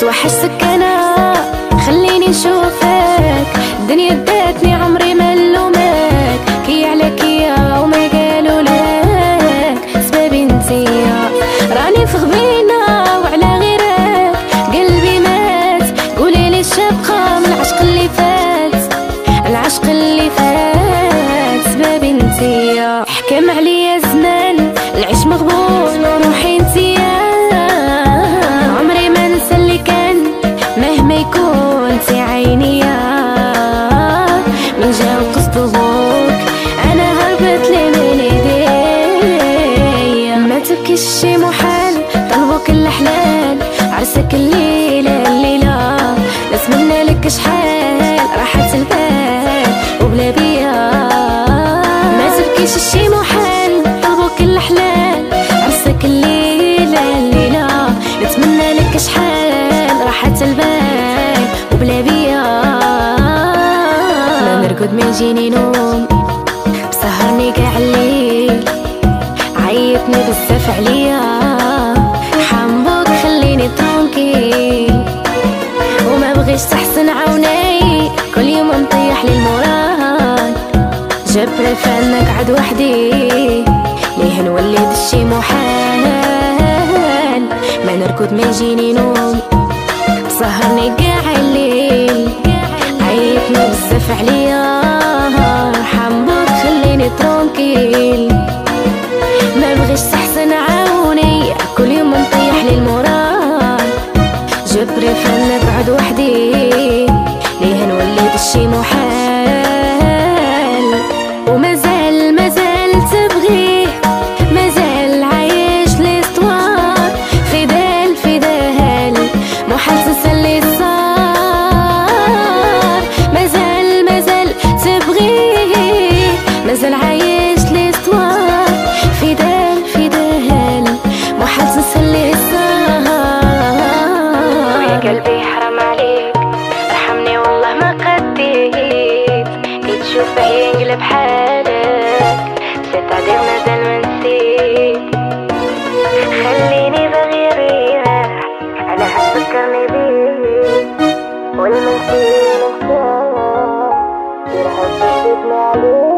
توحشتك أنا خليني نشوفك. الدنيا ادتني عمري ما نلومك كي عليك يا وما قالوا لك سبابي انتيا راني في غبينة وعلى غيرك. قلبي مات قولي لي الشبقة من العشق اللي فات. العشق اللي فات سبابي انتيا حكم عليا ما تبكيش شي محال طلبوك الأحلال عرسك الليلة الليلة. نتمنى لك شحال راحة البال وبلا بيا ما تبكيش شي محال طلبوك الأحلال عرسك الليلة الليلة. نتمنى لك شحال راحة البال وبلا بيا ما نرقد ما يجيني نوم بسهرني قاع الليل. عيطني بزاف عليا حمبوك خليني ترونكيل وما بغيش تحسن عوني. كل يوم نطيح للمراد جبر فانك عد وحدي. ليه نولي دشي محال؟ ما نركض ما يجيني نوم. سهرني قاع الليل. عيطني بزاف عليا حمبوك خليني ترونكيل شوف باهي ينقلب حالك سيت عدير مازال خليني باغي ريح أنا هتذكرني بيك. والمنسي عليك